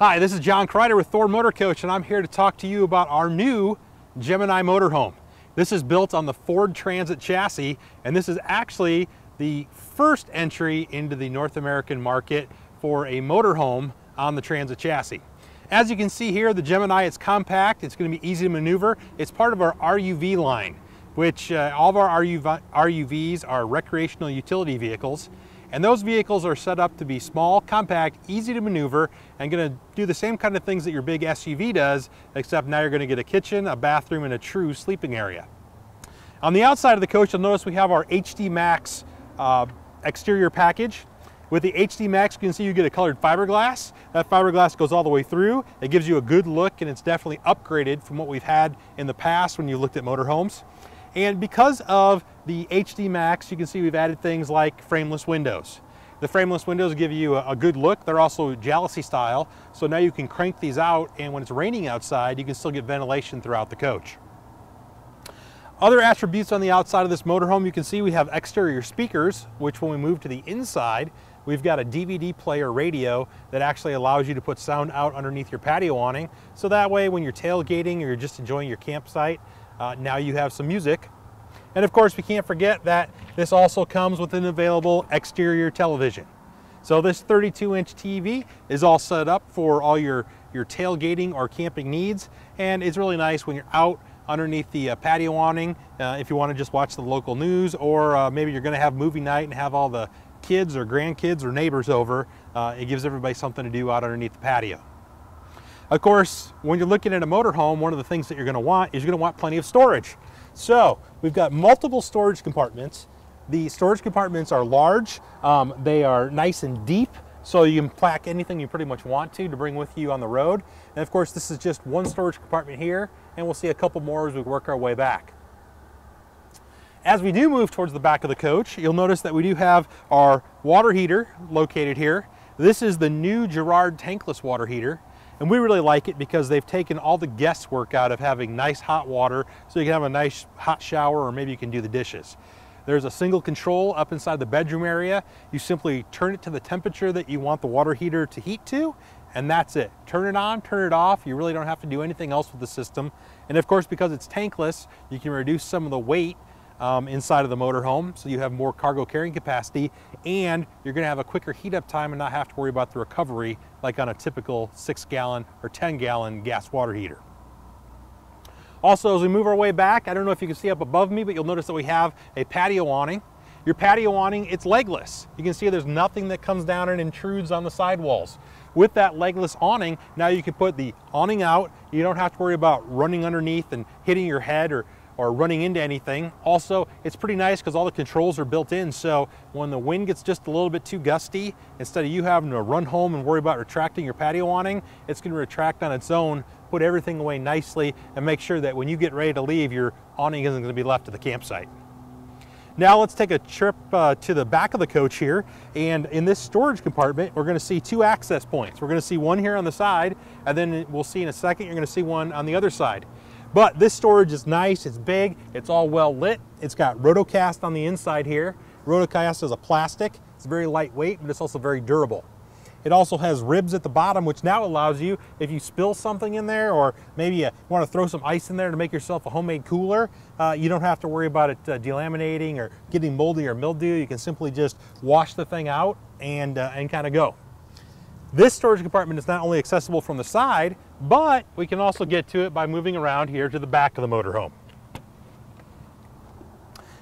Hi, this is John Kreider with Thor Motor Coach, and I'm here to talk to you about our new Gemini motorhome. This is built on the Ford Transit chassis, and this is actually the first entry into the North American market for a motorhome on the Transit chassis. As you can see here, the Gemini, it's compact, it's gonna be easy to maneuver. It's part of our RUV line, which uh, all of our RUV, RUVs are recreational utility vehicles. And those vehicles are set up to be small, compact, easy to maneuver, and gonna do the same kind of things that your big SUV does, except now you're gonna get a kitchen, a bathroom, and a true sleeping area. On the outside of the coach, you'll notice we have our HD Max uh, exterior package. With the HD Max, you can see you get a colored fiberglass. That fiberglass goes all the way through. It gives you a good look, and it's definitely upgraded from what we've had in the past when you looked at motorhomes. And because of the HD Max, you can see we've added things like frameless windows. The frameless windows give you a, good look. They're also jalousie style, so now you can crank these out and when it's raining outside, you can still get ventilation throughout the coach. Other attributes on the outside of this motorhome, you can see we have exterior speakers, which when we move to the inside, we've got a DVD player radio that actually allows you to put sound out underneath your patio awning. So that way when you're tailgating or you're just enjoying your campsite, uh, now you have some music. And of course, we can't forget that this also comes with an available exterior television. So this 32 inch TV is all set up for all your, your tailgating or camping needs. And it's really nice when you're out underneath the uh, patio awning uh, if you want to just watch the local news or uh, maybe you're going to have movie night and have all the kids or grandkids or neighbors over. Uh, it gives everybody something to do out underneath the patio. Of course, when you're looking at a motorhome, one of the things that you're going to want is you're going to want plenty of storage. So we've got multiple storage compartments. The storage compartments are large. Um, they are nice and deep. So you can pack anything you pretty much want to to bring with you on the road. And of course, this is just one storage compartment here, and we'll see a couple more as we work our way back. As we do move towards the back of the coach, you'll notice that we do have our water heater located here. This is the new Girard tankless water heater. And we really like it because they've taken all the guesswork out of having nice hot water so you can have a nice hot shower or maybe you can do the dishes. There's a single control up inside the bedroom area. You simply turn it to the temperature that you want the water heater to heat to, and that's it. Turn it on, turn it off. You really don't have to do anything else with the system. And of course, because it's tankless, you can reduce some of the weight um, inside of the motorhome, so you have more cargo carrying capacity, and you're gonna have a quicker heat up time and not have to worry about the recovery like on a typical six gallon or 10 gallon gas water heater. Also, as we move our way back, I don't know if you can see up above me, but you'll notice that we have a patio awning. Your patio awning, it's legless. You can see there's nothing that comes down and intrudes on the sidewalls. With that legless awning, now you can put the awning out. You don't have to worry about running underneath and hitting your head or or running into anything. Also, it's pretty nice because all the controls are built in, so when the wind gets just a little bit too gusty, instead of you having to run home and worry about retracting your patio awning, it's going to retract on its own, put everything away nicely, and make sure that when you get ready to leave, your awning isn't going to be left at the campsite. Now let's take a trip uh, to the back of the coach here. And in this storage compartment, we're gonna see two access points. We're gonna see one here on the side, and then we'll see in a second, you're gonna see one on the other side. But this storage is nice, it's big, it's all well lit. It's got Rotocast on the inside here. Rotocast is a plastic, it's very lightweight, but it's also very durable. It also has ribs at the bottom, which now allows you, if you spill something in there, or maybe you want to throw some ice in there to make yourself a homemade cooler, uh, you don't have to worry about it uh, delaminating or getting moldy or mildew. You can simply just wash the thing out and, uh, and kind of go. This storage compartment is not only accessible from the side, but we can also get to it by moving around here to the back of the motorhome.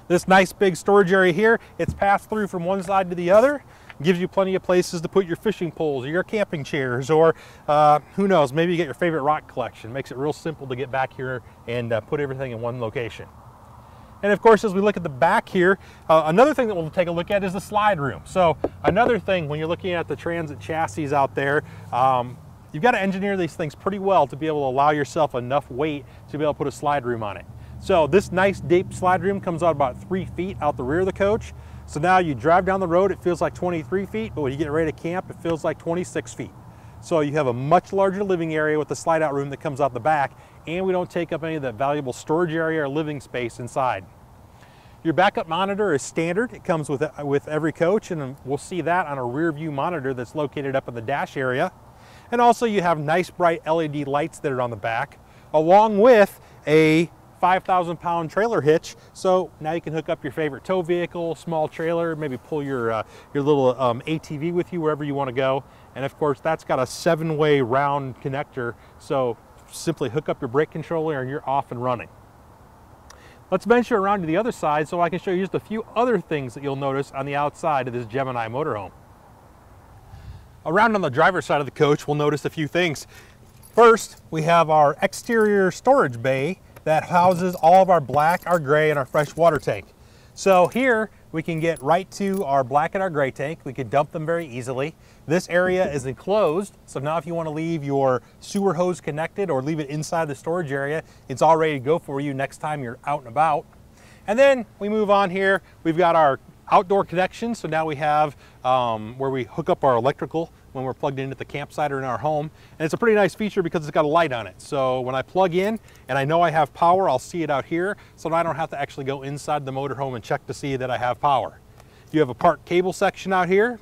This nice big storage area here, it's passed through from one side to the other, gives you plenty of places to put your fishing poles or your camping chairs or uh, who knows, maybe you get your favorite rock collection. Makes it real simple to get back here and uh, put everything in one location. And of course, as we look at the back here, uh, another thing that we'll take a look at is the slide room. So another thing when you're looking at the Transit chassis out there, um, you've got to engineer these things pretty well to be able to allow yourself enough weight to be able to put a slide room on it. So this nice deep slide room comes out about three feet out the rear of the coach. So now you drive down the road, it feels like 23 feet, but when you get ready to camp, it feels like 26 feet. So you have a much larger living area with the slide out room that comes out the back and we don't take up any of that valuable storage area or living space inside. Your backup monitor is standard. It comes with, with every coach and we'll see that on a rear view monitor that's located up in the dash area. And also you have nice bright LED lights that are on the back, along with a 5,000 pound trailer hitch. So now you can hook up your favorite tow vehicle, small trailer, maybe pull your, uh, your little um, ATV with you wherever you want to go. And of course, that's got a seven way round connector. So simply hook up your brake controller and you're off and running. Let's venture around to the other side so I can show you just a few other things that you'll notice on the outside of this Gemini motorhome. Around on the driver's side of the coach, we'll notice a few things. First, we have our exterior storage bay that houses all of our black, our gray, and our fresh water tank. So here we can get right to our black and our gray tank. We can dump them very easily. This area is enclosed, so now if you want to leave your sewer hose connected or leave it inside the storage area, it's all ready to go for you next time you're out and about. And then we move on here. We've got our outdoor connection. So now we have um, where we hook up our electrical when we're plugged into the campsite or in our home. And it's a pretty nice feature because it's got a light on it. So when I plug in and I know I have power, I'll see it out here. So I don't have to actually go inside the motorhome and check to see that I have power. You have a park cable section out here.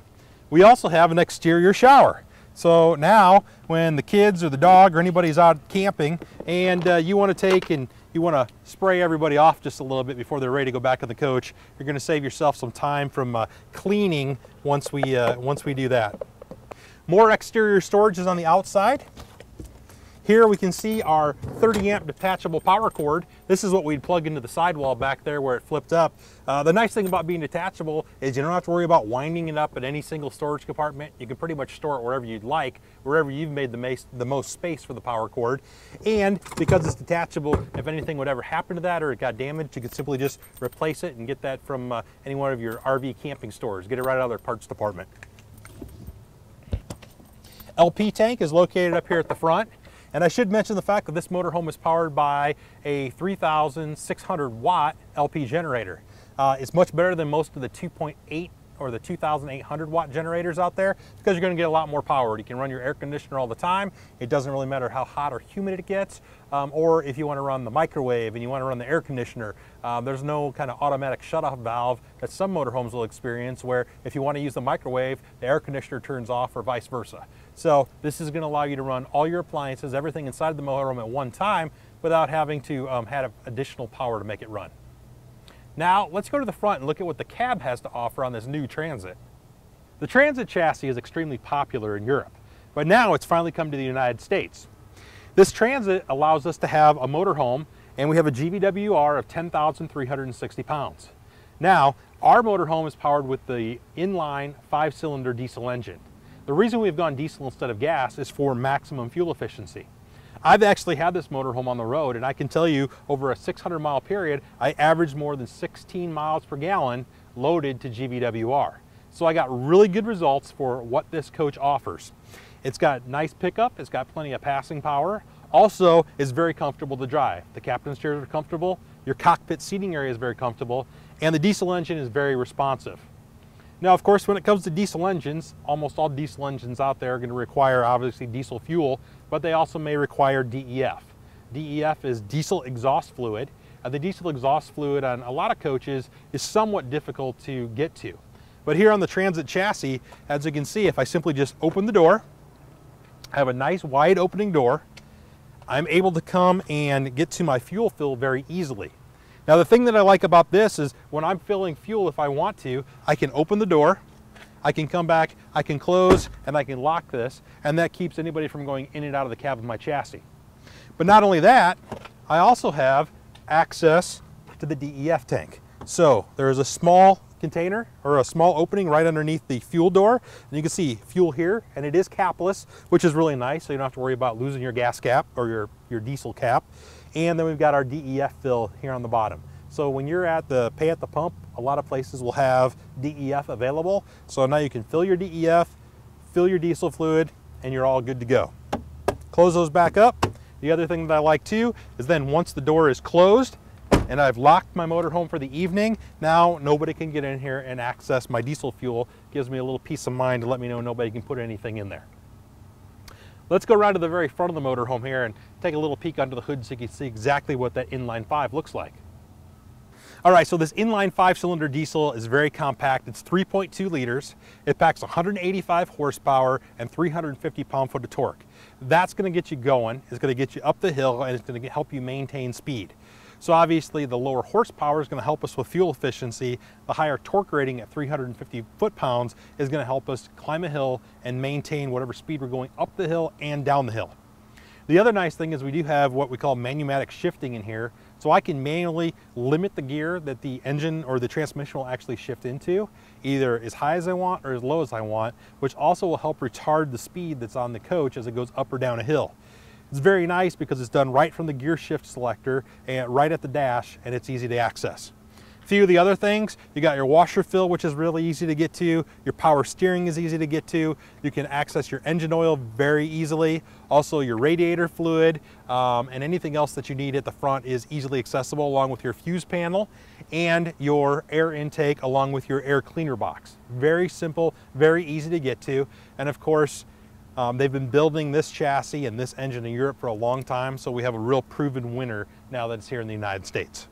We also have an exterior shower. So now when the kids or the dog or anybody's out camping and uh, you want to take and you want to spray everybody off just a little bit before they're ready to go back in the coach, you're going to save yourself some time from uh, cleaning once we, uh, once we do that. More exterior storage is on the outside. Here we can see our 30 amp detachable power cord. This is what we'd plug into the sidewall back there where it flipped up. Uh, the nice thing about being detachable is you don't have to worry about winding it up at any single storage compartment. You can pretty much store it wherever you'd like, wherever you've made the, the most space for the power cord. And because it's detachable, if anything would ever happen to that or it got damaged, you could simply just replace it and get that from uh, any one of your RV camping stores. Get it right out of their parts department. LP tank is located up here at the front. And I should mention the fact that this motorhome is powered by a 3,600 watt LP generator. Uh, it's much better than most of the 2.8 or the 2,800 watt generators out there because you're going to get a lot more power. You can run your air conditioner all the time. It doesn't really matter how hot or humid it gets. Um, or if you want to run the microwave and you want to run the air conditioner, um, there's no kind of automatic shutoff valve that some motorhomes will experience where if you want to use the microwave, the air conditioner turns off or vice versa. So this is going to allow you to run all your appliances, everything inside the motorhome at one time without having to um, have additional power to make it run. Now let's go to the front and look at what the cab has to offer on this new Transit. The Transit chassis is extremely popular in Europe, but now it's finally come to the United States. This Transit allows us to have a motorhome and we have a GVWR of 10,360 pounds. Now, our motorhome is powered with the inline five-cylinder diesel engine. The reason we've gone diesel instead of gas is for maximum fuel efficiency. I've actually had this motorhome on the road and I can tell you over a 600 mile period, I averaged more than 16 miles per gallon loaded to GVWR. So I got really good results for what this coach offers. It's got nice pickup, it's got plenty of passing power. Also, it's very comfortable to drive. The captain's chairs are comfortable, your cockpit seating area is very comfortable, and the diesel engine is very responsive. Now, of course, when it comes to diesel engines, almost all diesel engines out there are going to require obviously diesel fuel, but they also may require DEF. DEF is diesel exhaust fluid. Uh, the diesel exhaust fluid on a lot of coaches is somewhat difficult to get to. But here on the Transit chassis, as you can see, if I simply just open the door, I have a nice wide opening door, I'm able to come and get to my fuel fill very easily. Now the thing that I like about this is when I'm filling fuel, if I want to, I can open the door, I can come back, I can close, and I can lock this, and that keeps anybody from going in and out of the cab of my chassis. But not only that, I also have access to the DEF tank. So there is a small container or a small opening right underneath the fuel door. And you can see fuel here and it is capless, which is really nice. So you don't have to worry about losing your gas cap or your, your diesel cap. And then we've got our DEF fill here on the bottom. So when you're at the pay at the pump, a lot of places will have DEF available. So now you can fill your DEF, fill your diesel fluid, and you're all good to go. Close those back up. The other thing that I like too is then once the door is closed and I've locked my motorhome for the evening, now nobody can get in here and access my diesel fuel. Gives me a little peace of mind to let me know nobody can put anything in there. Let's go around to the very front of the motorhome here and take a little peek under the hood so you can see exactly what that inline five looks like. All right, so this inline five cylinder diesel is very compact. It's 3.2 liters. It packs 185 horsepower and 350 pound foot of torque. That's gonna get you going. It's gonna get you up the hill and it's gonna help you maintain speed. So obviously the lower horsepower is going to help us with fuel efficiency. The higher torque rating at 350 foot-pounds is going to help us climb a hill and maintain whatever speed we're going up the hill and down the hill. The other nice thing is we do have what we call manumatic shifting in here. So I can manually limit the gear that the engine or the transmission will actually shift into, either as high as I want or as low as I want, which also will help retard the speed that's on the coach as it goes up or down a hill. It's very nice because it's done right from the gear shift selector and right at the dash and it's easy to access. A few of the other things, you got your washer fill, which is really easy to get to. Your power steering is easy to get to. You can access your engine oil very easily. Also your radiator fluid um, and anything else that you need at the front is easily accessible along with your fuse panel and your air intake along with your air cleaner box. Very simple, very easy to get to. And of course, um, they've been building this chassis and this engine in Europe for a long time, so we have a real proven winner now that it's here in the United States.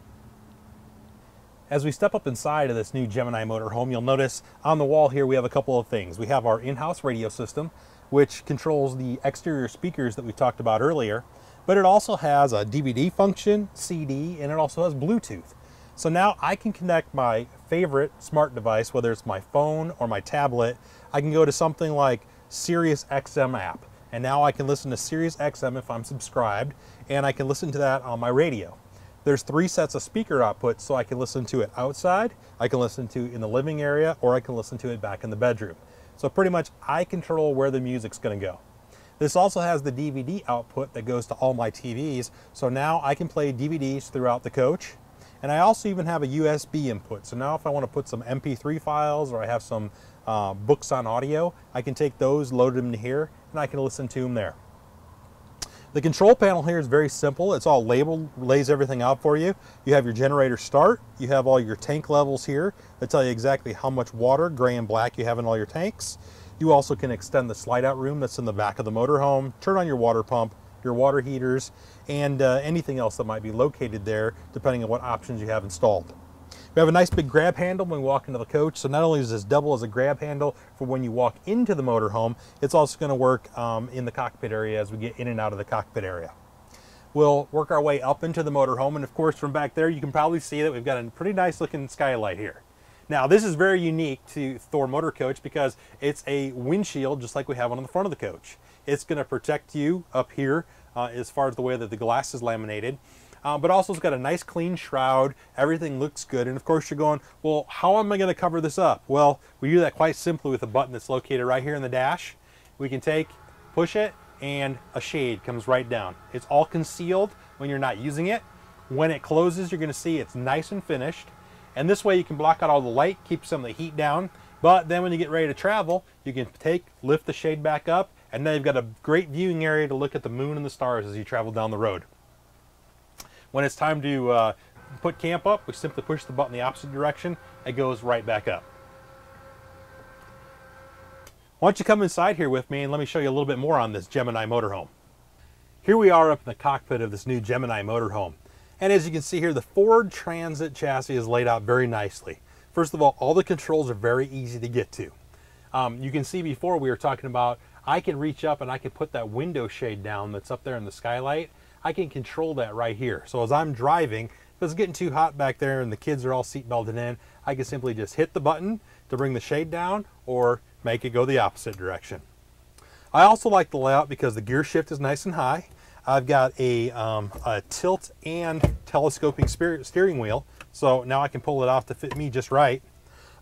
As we step up inside of this new Gemini motorhome, you'll notice on the wall here we have a couple of things. We have our in-house radio system, which controls the exterior speakers that we talked about earlier, but it also has a DVD function, CD, and it also has Bluetooth. So now I can connect my favorite smart device, whether it's my phone or my tablet. I can go to something like Sirius XM app. And now I can listen to Sirius XM if I'm subscribed, and I can listen to that on my radio. There's three sets of speaker outputs, so I can listen to it outside, I can listen to in the living area, or I can listen to it back in the bedroom. So pretty much I control where the music's gonna go. This also has the DVD output that goes to all my TVs, so now I can play DVDs throughout the coach. And I also even have a USB input. So now if I want to put some MP3 files or I have some uh, books on audio, I can take those, load them here, and I can listen to them there. The control panel here is very simple. It's all labeled, lays everything out for you. You have your generator start. You have all your tank levels here that tell you exactly how much water, gray and black, you have in all your tanks. You also can extend the slide out room that's in the back of the motorhome, turn on your water pump, your water heaters, and uh, anything else that might be located there depending on what options you have installed. We have a nice big grab handle when we walk into the coach. So not only is this double as a grab handle for when you walk into the motorhome, it's also going to work um, in the cockpit area as we get in and out of the cockpit area. We'll work our way up into the motorhome. And of course, from back there, you can probably see that we've got a pretty nice looking skylight here. Now, this is very unique to Thor Motor Coach because it's a windshield just like we have on the front of the coach. It's going to protect you up here uh, as far as the way that the glass is laminated um, but also it's got a nice clean shroud. Everything looks good. And of course you're going, well, how am I going to cover this up? Well, we do that quite simply with a button that's located right here in the dash. We can take, push it, and a shade comes right down. It's all concealed when you're not using it. When it closes, you're going to see it's nice and finished. And this way you can block out all the light, keep some of the heat down. But then when you get ready to travel, you can take, lift the shade back up, and now you've got a great viewing area to look at the moon and the stars as you travel down the road. When it's time to uh, put camp up, we simply push the button the opposite direction. It goes right back up. Why don't you come inside here with me and let me show you a little bit more on this Gemini motorhome. Here we are up in the cockpit of this new Gemini motorhome. And as you can see here, the Ford Transit chassis is laid out very nicely. First of all, all the controls are very easy to get to. Um, you can see before we were talking about, I can reach up and I can put that window shade down that's up there in the skylight I can control that right here. So as I'm driving, if it's getting too hot back there and the kids are all seat belted in, I can simply just hit the button to bring the shade down or make it go the opposite direction. I also like the layout because the gear shift is nice and high. I've got a, um, a tilt and telescoping steering wheel, so now I can pull it off to fit me just right.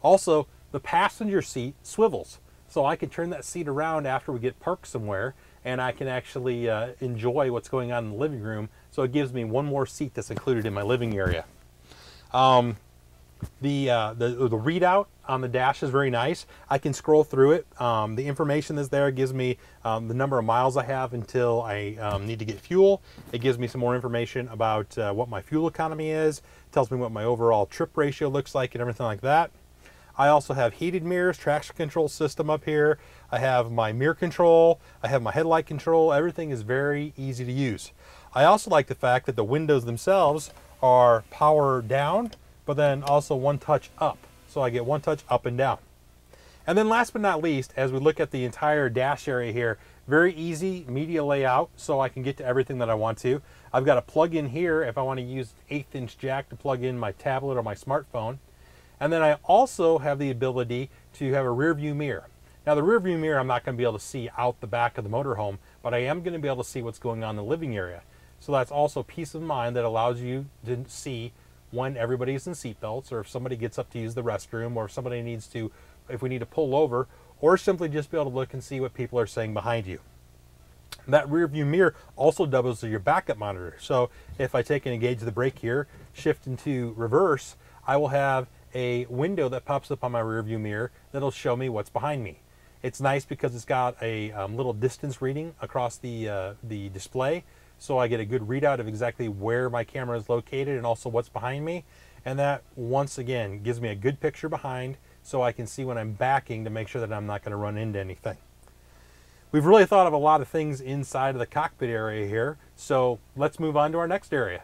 Also, the passenger seat swivels, so I can turn that seat around after we get parked somewhere and I can actually uh, enjoy what's going on in the living room. So it gives me one more seat that's included in my living area. Um, the, uh, the, the readout on the dash is very nice. I can scroll through it. Um, the information that's there gives me um, the number of miles I have until I um, need to get fuel. It gives me some more information about uh, what my fuel economy is. tells me what my overall trip ratio looks like and everything like that. I also have heated mirrors, traction control system up here. I have my mirror control. I have my headlight control. Everything is very easy to use. I also like the fact that the windows themselves are power down, but then also one touch up. So I get one touch up and down. And then last but not least, as we look at the entire dash area here, very easy media layout so I can get to everything that I want to. I've got a plug in here if I want to use eighth inch jack to plug in my tablet or my smartphone. And then I also have the ability to have a rear view mirror. Now the rear view mirror I'm not going to be able to see out the back of the motorhome, but I am going to be able to see what's going on in the living area. So that's also peace of mind that allows you to see when everybody's in seatbelts or if somebody gets up to use the restroom or if somebody needs to, if we need to pull over or simply just be able to look and see what people are saying behind you. That rear view mirror also doubles as your backup monitor. So if I take and engage the brake here, shift into reverse, I will have a window that pops up on my rear view mirror that'll show me what's behind me. It's nice because it's got a um, little distance reading across the, uh, the display. So I get a good readout of exactly where my camera is located and also what's behind me. And that once again gives me a good picture behind so I can see when I'm backing to make sure that I'm not going to run into anything. We've really thought of a lot of things inside of the cockpit area here, so let's move on to our next area.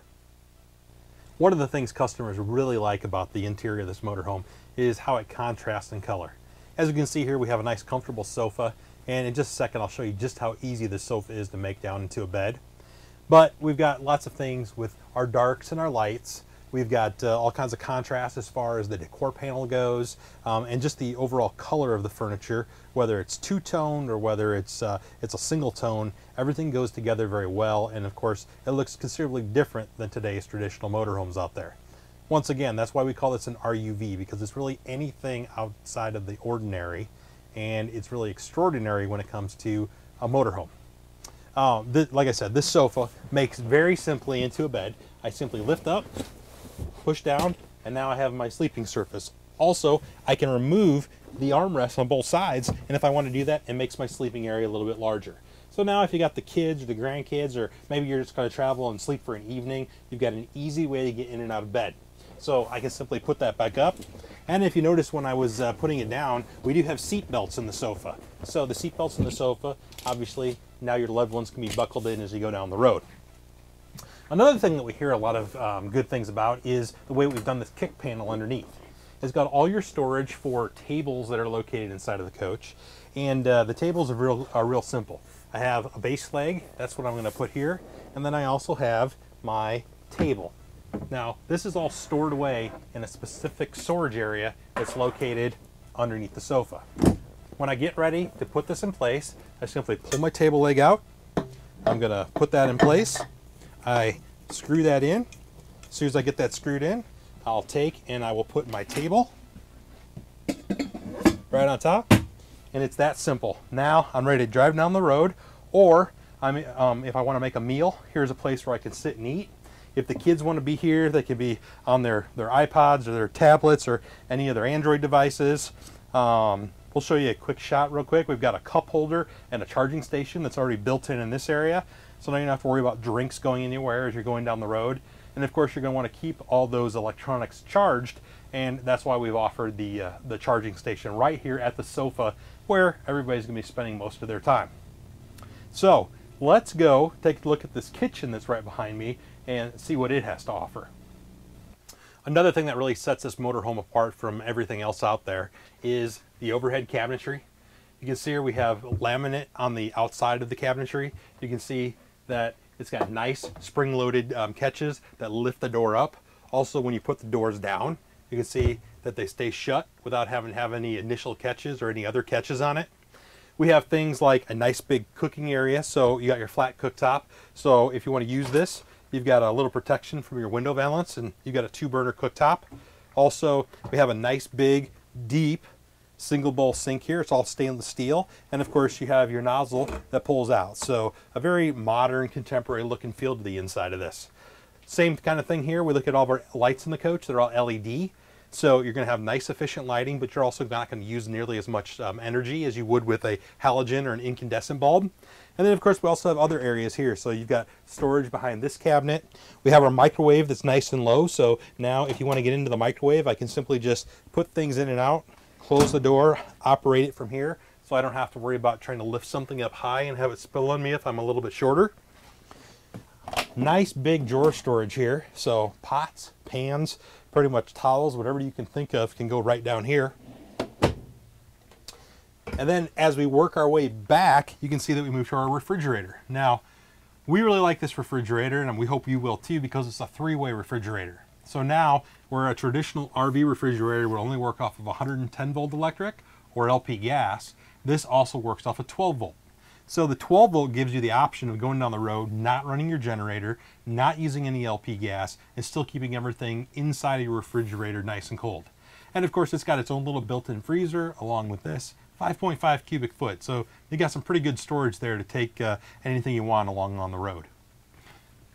One of the things customers really like about the interior of this motorhome is how it contrasts in color. As you can see here, we have a nice comfortable sofa, and in just a second I'll show you just how easy this sofa is to make down into a bed. But we've got lots of things with our darks and our lights, We've got uh, all kinds of contrast as far as the decor panel goes um, and just the overall color of the furniture, whether it's two-toned or whether it's, uh, it's a single tone, everything goes together very well and of course it looks considerably different than today's traditional motorhomes out there. Once again, that's why we call this an RUV because it's really anything outside of the ordinary and it's really extraordinary when it comes to a motorhome. Uh, like I said, this sofa makes very simply into a bed. I simply lift up, push down, and now I have my sleeping surface. Also, I can remove the armrests on both sides, and if I want to do that, it makes my sleeping area a little bit larger. So now if you got the kids or the grandkids, or maybe you're just going to travel and sleep for an evening, you've got an easy way to get in and out of bed. So I can simply put that back up. And if you notice when I was uh, putting it down, we do have seat belts in the sofa. So the seat belts in the sofa, obviously now your loved ones can be buckled in as you go down the road. Another thing that we hear a lot of um, good things about is the way we've done this kick panel underneath. It's got all your storage for tables that are located inside of the coach. And uh, the tables are real, are real simple. I have a base leg, that's what I'm gonna put here. And then I also have my table. Now, this is all stored away in a specific storage area that's located underneath the sofa. When I get ready to put this in place, I simply pull my table leg out. I'm gonna put that in place. I screw that in. As soon as I get that screwed in, I'll take and I will put my table right on top. And it's that simple. Now I'm ready to drive down the road or I'm, um, if I want to make a meal, here's a place where I can sit and eat. If the kids want to be here, they can be on their, their iPods or their tablets or any of their Android devices. Um, we'll show you a quick shot real quick. We've got a cup holder and a charging station that's already built in in this area. So now you don't have to worry about drinks going anywhere as you're going down the road. And of course, you're going to want to keep all those electronics charged. And that's why we've offered the, uh, the charging station right here at the sofa where everybody's going to be spending most of their time. So let's go take a look at this kitchen that's right behind me and see what it has to offer. Another thing that really sets this motorhome apart from everything else out there is the overhead cabinetry. You can see here we have laminate on the outside of the cabinetry. You can see that it's got nice spring-loaded um, catches that lift the door up. Also, when you put the doors down, you can see that they stay shut without having to have any initial catches or any other catches on it. We have things like a nice big cooking area, so you got your flat cooktop. So if you want to use this, you've got a little protection from your window valance and you've got a two burner cooktop. Also, we have a nice big, deep single bowl sink here. It's all stainless steel. And of course you have your nozzle that pulls out. So a very modern, contemporary look and feel to the inside of this. Same kind of thing here. We look at all of our lights in the coach. They're all LED. So you're going to have nice efficient lighting, but you're also not going to use nearly as much um, energy as you would with a halogen or an incandescent bulb. And then of course we also have other areas here. So you've got storage behind this cabinet. We have our microwave that's nice and low. So now if you want to get into the microwave, I can simply just put things in and out close the door, operate it from here, so I don't have to worry about trying to lift something up high and have it spill on me if I'm a little bit shorter. Nice big drawer storage here. So pots, pans, pretty much towels, whatever you can think of can go right down here. And then as we work our way back, you can see that we move to our refrigerator. Now, we really like this refrigerator and we hope you will too because it's a three-way refrigerator. So now where a traditional RV refrigerator would only work off of 110 volt electric or LP gas, this also works off of 12 volt. So the 12 volt gives you the option of going down the road, not running your generator, not using any LP gas, and still keeping everything inside of your refrigerator nice and cold. And of course, it's got its own little built-in freezer along with this, 5.5 cubic foot. So you got some pretty good storage there to take uh, anything you want along on the road.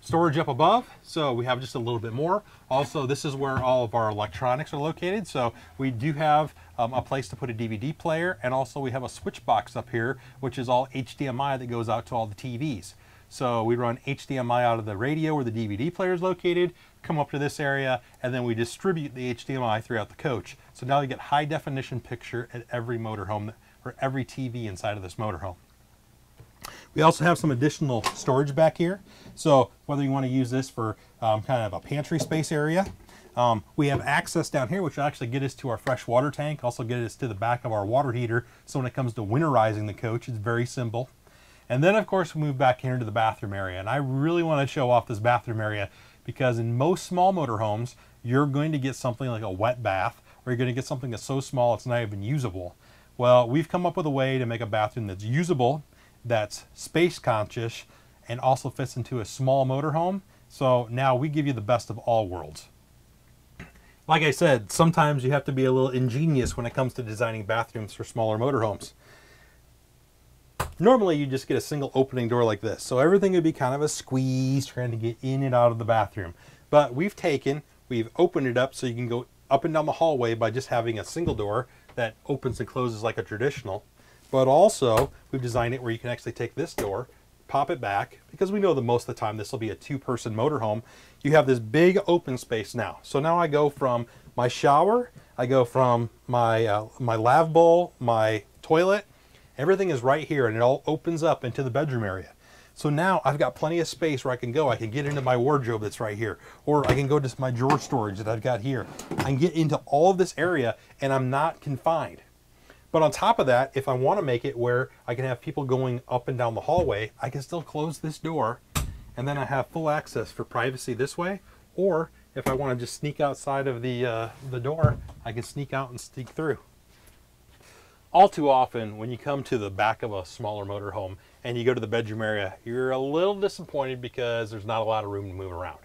Storage up above, so we have just a little bit more. Also, this is where all of our electronics are located. So we do have um, a place to put a DVD player, and also we have a switch box up here, which is all HDMI that goes out to all the TVs. So we run HDMI out of the radio where the DVD player is located, come up to this area, and then we distribute the HDMI throughout the coach. So now you get high definition picture at every motorhome or every TV inside of this motorhome. We also have some additional storage back here. So whether you want to use this for um, kind of a pantry space area, um, we have access down here, which will actually get us to our fresh water tank, also get us to the back of our water heater. So when it comes to winterizing the coach, it's very simple. And then of course we move back here into the bathroom area. And I really want to show off this bathroom area because in most small motorhomes, you're going to get something like a wet bath or you're going to get something that's so small it's not even usable. Well, we've come up with a way to make a bathroom that's usable that's space conscious and also fits into a small motorhome. So now we give you the best of all worlds. Like I said, sometimes you have to be a little ingenious when it comes to designing bathrooms for smaller motorhomes. Normally you just get a single opening door like this. So everything would be kind of a squeeze trying to get in and out of the bathroom. But we've taken, we've opened it up so you can go up and down the hallway by just having a single door that opens and closes like a traditional. But also, we've designed it where you can actually take this door, pop it back, because we know that most of the time this will be a two-person motorhome. You have this big open space now. So now I go from my shower, I go from my, uh, my lav bowl, my toilet, everything is right here and it all opens up into the bedroom area. So now I've got plenty of space where I can go. I can get into my wardrobe that's right here, or I can go to my drawer storage that I've got here. I can get into all of this area and I'm not confined. But on top of that, if I want to make it where I can have people going up and down the hallway, I can still close this door and then I have full access for privacy this way. Or if I want to just sneak outside of the, uh, the door, I can sneak out and sneak through. All too often, when you come to the back of a smaller motorhome and you go to the bedroom area, you're a little disappointed because there's not a lot of room to move around.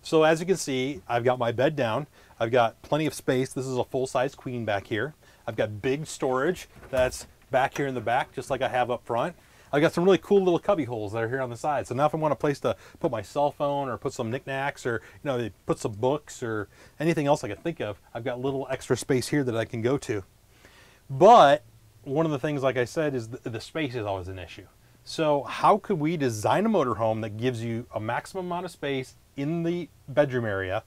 So as you can see, I've got my bed down. I've got plenty of space. This is a full-size queen back here. I've got big storage that's back here in the back, just like I have up front. I've got some really cool little cubby holes that are here on the side. So now if I want a place to put my cell phone or put some knickknacks or, you know, put some books or anything else I can think of, I've got little extra space here that I can go to. But one of the things, like I said, is the, the space is always an issue. So how could we design a motorhome that gives you a maximum amount of space in the bedroom area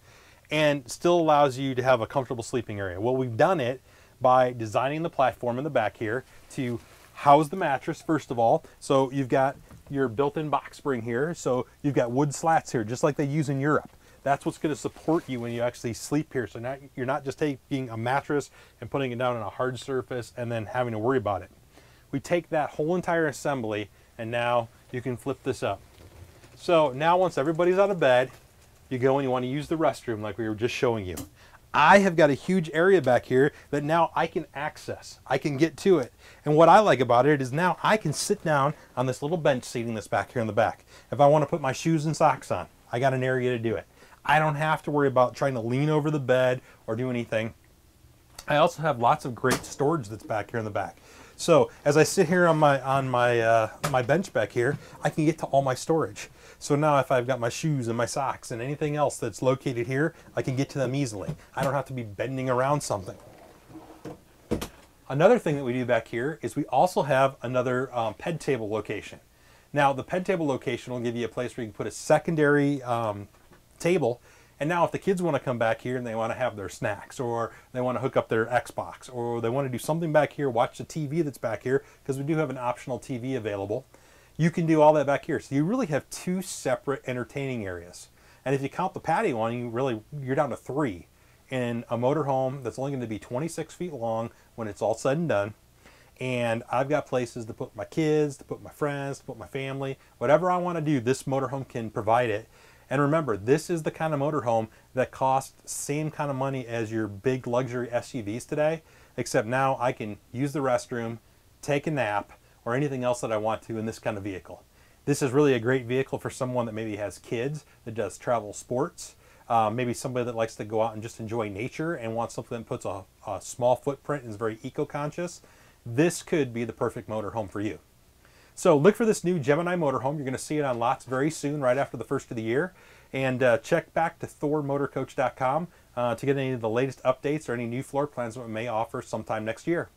and still allows you to have a comfortable sleeping area? Well, we've done it by designing the platform in the back here to house the mattress first of all. So you've got your built-in box spring here. So you've got wood slats here, just like they use in Europe. That's what's going to support you when you actually sleep here. So now you're not just taking a mattress and putting it down on a hard surface and then having to worry about it. We take that whole entire assembly and now you can flip this up. So now once everybody's out of bed, you go and you want to use the restroom like we were just showing you. I have got a huge area back here that now I can access. I can get to it. And what I like about it is now I can sit down on this little bench seating that's back here in the back. If I want to put my shoes and socks on, I got an area to do it. I don't have to worry about trying to lean over the bed or do anything. I also have lots of great storage that's back here in the back. So as I sit here on my on my uh, my bench back here, I can get to all my storage. So now if I've got my shoes and my socks and anything else that's located here, I can get to them easily. I don't have to be bending around something. Another thing that we do back here is we also have another um, ped table location. Now the ped table location will give you a place where you can put a secondary um, table and now if the kids want to come back here and they want to have their snacks or they want to hook up their Xbox or they want to do something back here, watch the TV that's back here because we do have an optional TV available you can do all that back here. So you really have two separate entertaining areas. And if you count the patio one, you really you're down to three in a motorhome that's only going to be 26 feet long when it's all said and done. And I've got places to put my kids, to put my friends, to put my family, whatever I want to do, this motorhome can provide it. And remember, this is the kind of motorhome that costs same kind of money as your big luxury SUVs today, except now I can use the restroom, take a nap, or anything else that I want to in this kind of vehicle. This is really a great vehicle for someone that maybe has kids, that does travel sports, uh, maybe somebody that likes to go out and just enjoy nature and wants something that puts a, a small footprint and is very eco-conscious. This could be the perfect motorhome for you. So look for this new Gemini motorhome. You're going to see it on lots very soon, right after the first of the year. And uh, check back to thormotorcoach.com uh, to get any of the latest updates or any new floor plans that we may offer sometime next year.